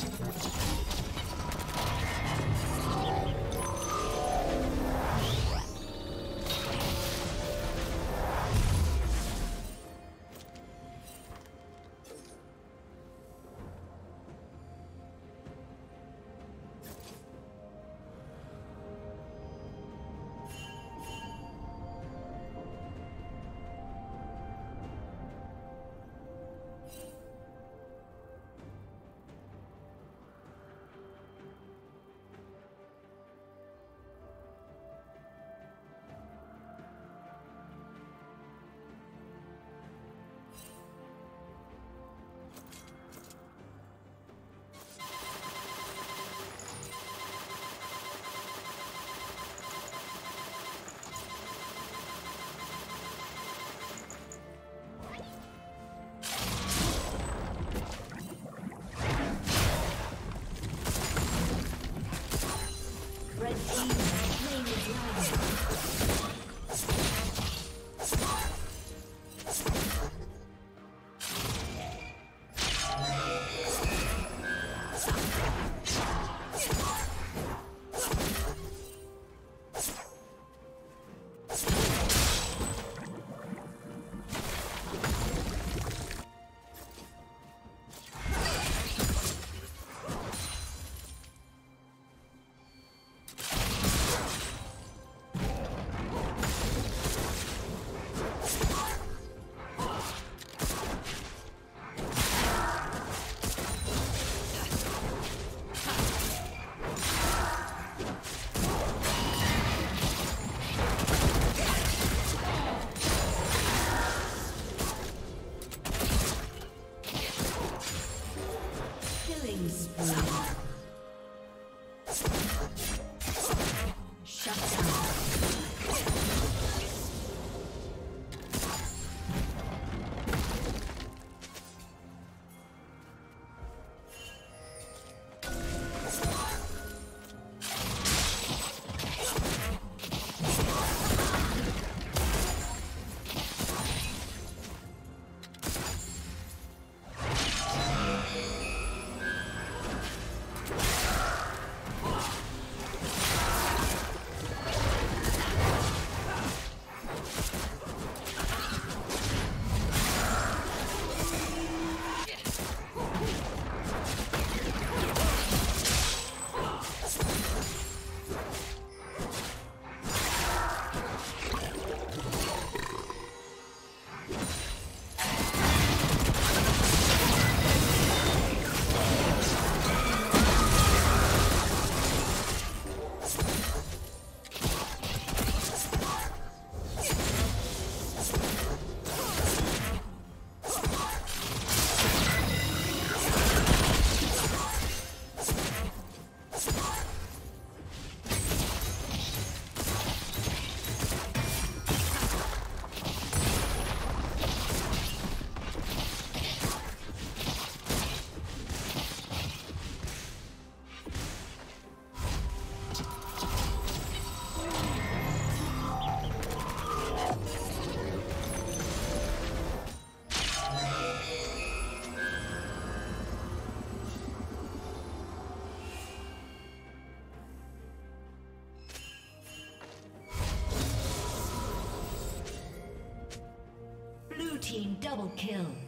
kill. team double kill.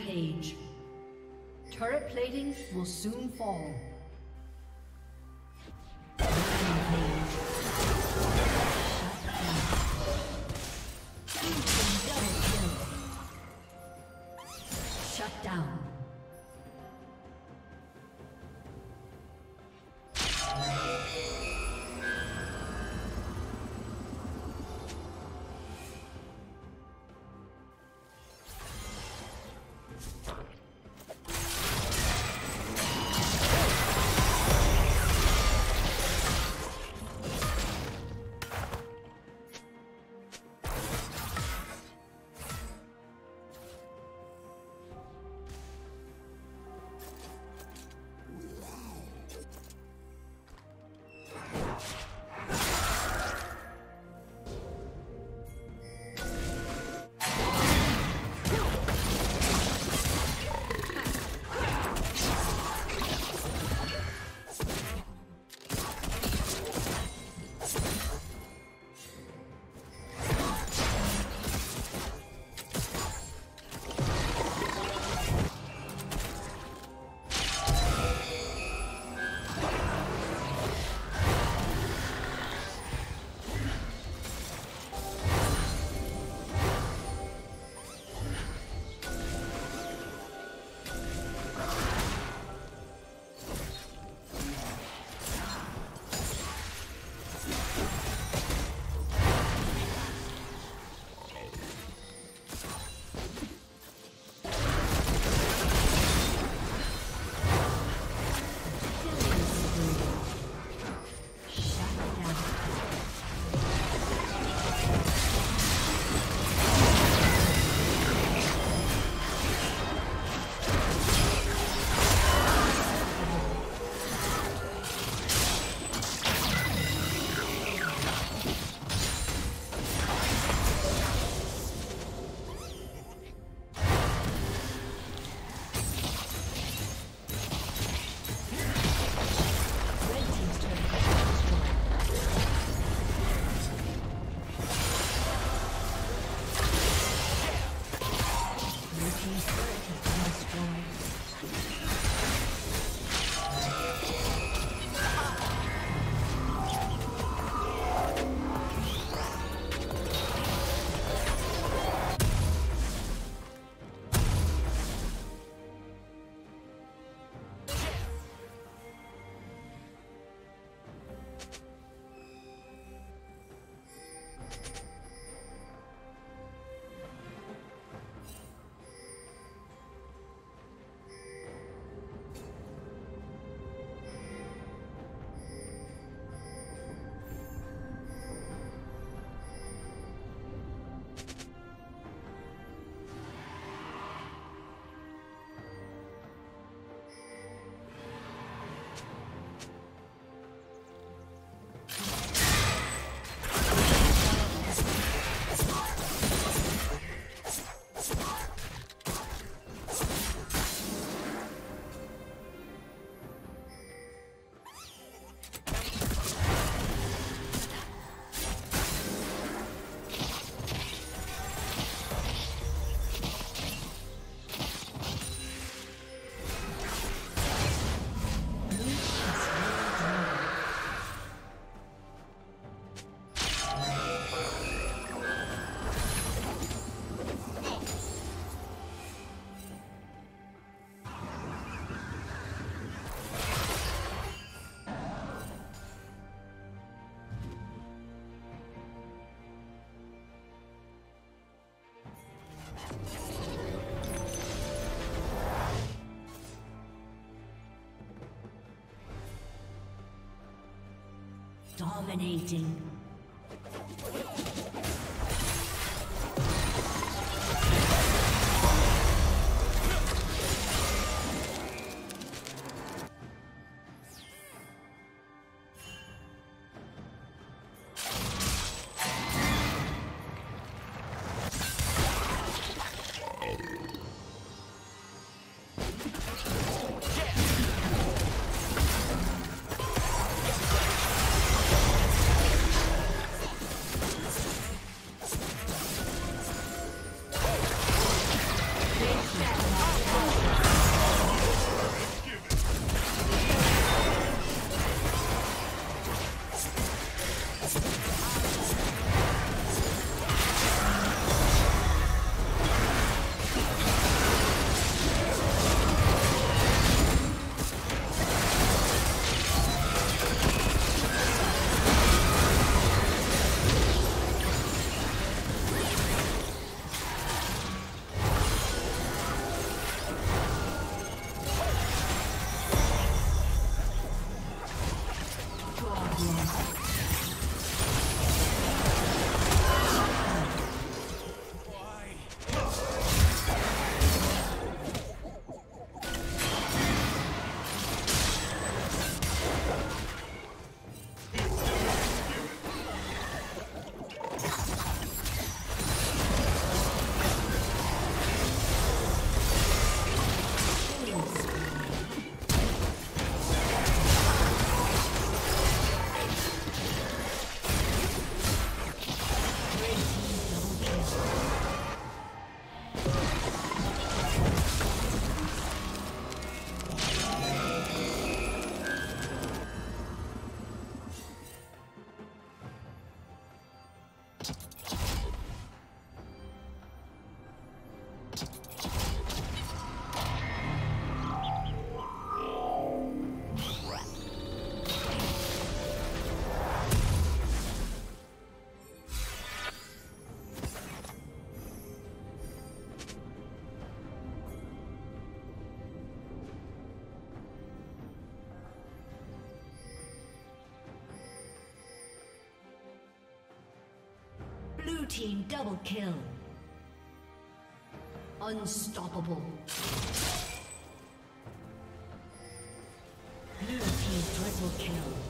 Rampage. Turret plating will soon fall. Shut down. team's turret. Dominating. Team double kill. Unstoppable. Blue team triple kill.